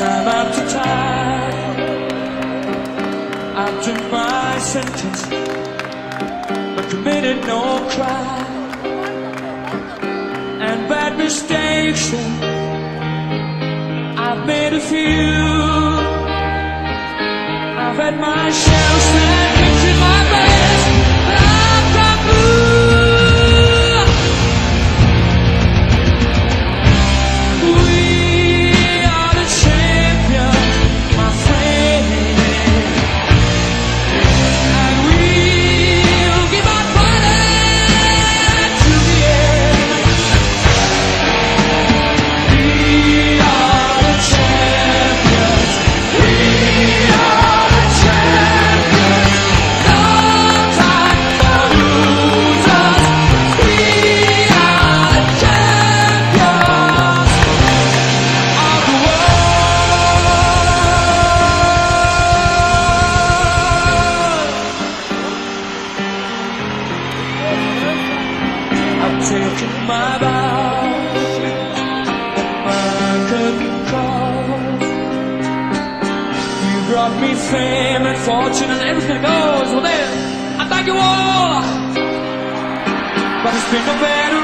time after time I've done my sentence But committed no crime. And bad mistakes I've made a few. I've had my shells and lifted my back brought me fame and fortune and everything goes. Well then, I thank you all. But it's been no better